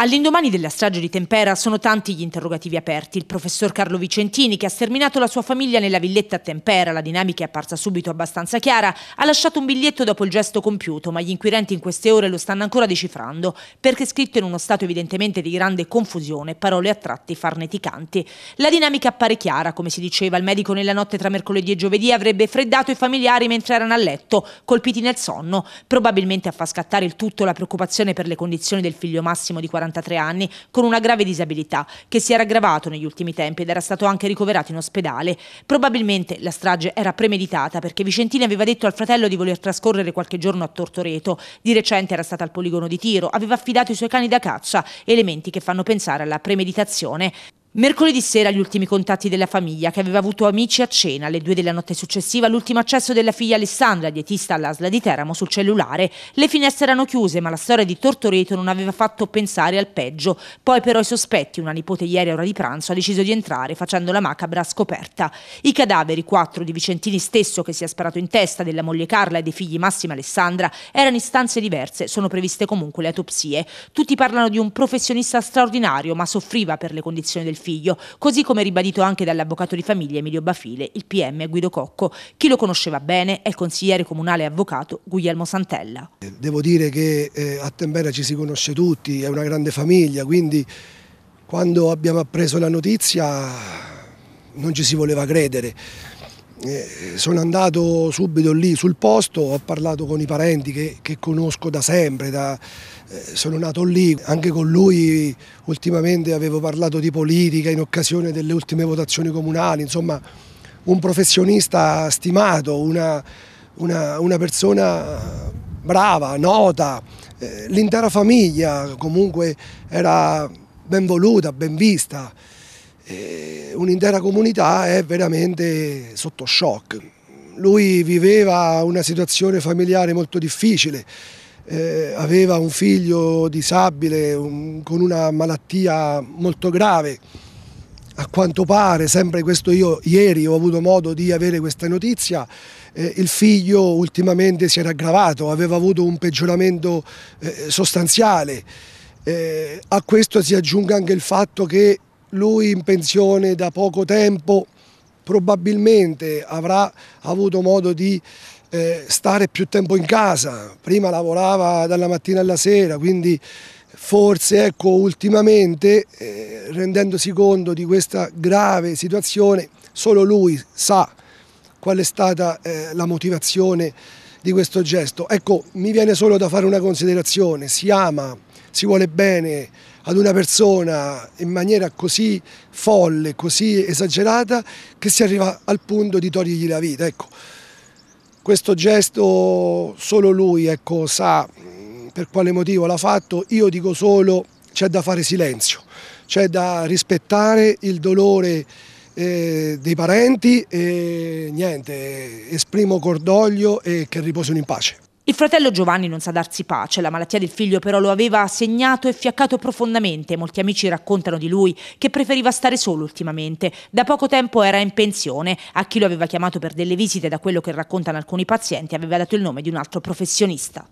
All'indomani della strage di Tempera sono tanti gli interrogativi aperti. Il professor Carlo Vicentini, che ha sterminato la sua famiglia nella villetta a Tempera, la dinamica è apparsa subito abbastanza chiara, ha lasciato un biglietto dopo il gesto compiuto, ma gli inquirenti in queste ore lo stanno ancora decifrando, perché scritto in uno stato evidentemente di grande confusione, parole a tratti farneticanti. La dinamica appare chiara, come si diceva, il medico nella notte tra mercoledì e giovedì avrebbe freddato i familiari mentre erano a letto, colpiti nel sonno, probabilmente a far scattare il tutto la preoccupazione per le condizioni del figlio Massimo di 40 43 anni con una grave disabilità che si era aggravato negli ultimi tempi ed era stato anche ricoverato in ospedale. Probabilmente la strage era premeditata perché Vicentini aveva detto al fratello di voler trascorrere qualche giorno a Tortoreto. Di recente era stata al poligono di tiro, aveva affidato i suoi cani da caccia, elementi che fanno pensare alla premeditazione. Mercoledì sera gli ultimi contatti della famiglia che aveva avuto amici a cena. Alle due della notte successiva l'ultimo accesso della figlia Alessandra, dietista all'ASLA di Teramo, sul cellulare. Le finestre erano chiuse ma la storia di Tortoreto non aveva fatto pensare al peggio. Poi però i sospetti, una nipote ieri a ora di pranzo, ha deciso di entrare facendo la macabra scoperta. I cadaveri, quattro di Vicentini stesso che si è sparato in testa, della moglie Carla e dei figli Massimo e Alessandra, erano in stanze diverse. Sono previste comunque le autopsie. Tutti parlano di un professionista straordinario ma soffriva per le condizioni del figlio così come ribadito anche dall'avvocato di famiglia Emilio Bafile, il PM Guido Cocco. Chi lo conosceva bene è il consigliere comunale avvocato Guglielmo Santella. Devo dire che eh, a Tembera ci si conosce tutti, è una grande famiglia, quindi quando abbiamo appreso la notizia non ci si voleva credere. Eh, sono andato subito lì sul posto, ho parlato con i parenti che, che conosco da sempre, da, eh, sono nato lì, anche con lui ultimamente avevo parlato di politica in occasione delle ultime votazioni comunali, insomma un professionista stimato, una, una, una persona brava, nota, eh, l'intera famiglia comunque era ben voluta, ben vista un'intera comunità è veramente sotto shock. Lui viveva una situazione familiare molto difficile, eh, aveva un figlio disabile un, con una malattia molto grave. A quanto pare, sempre questo io ieri ho avuto modo di avere questa notizia, eh, il figlio ultimamente si era aggravato, aveva avuto un peggioramento eh, sostanziale. Eh, a questo si aggiunge anche il fatto che lui in pensione da poco tempo probabilmente avrà avuto modo di eh, stare più tempo in casa, prima lavorava dalla mattina alla sera, quindi forse ecco ultimamente eh, rendendosi conto di questa grave situazione solo lui sa qual è stata eh, la motivazione di questo gesto. Ecco, mi viene solo da fare una considerazione, si ama, si vuole bene ad una persona in maniera così folle, così esagerata, che si arriva al punto di togliergli la vita. Ecco, questo gesto solo lui ecco, sa per quale motivo l'ha fatto, io dico solo c'è da fare silenzio, c'è da rispettare il dolore eh, dei parenti e niente, esprimo cordoglio e che riposino in pace. Il fratello Giovanni non sa darsi pace, la malattia del figlio però lo aveva segnato e fiaccato profondamente. Molti amici raccontano di lui che preferiva stare solo ultimamente. Da poco tempo era in pensione, a chi lo aveva chiamato per delle visite, da quello che raccontano alcuni pazienti, aveva dato il nome di un altro professionista.